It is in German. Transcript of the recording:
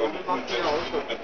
Ja, und ja auch schon. Das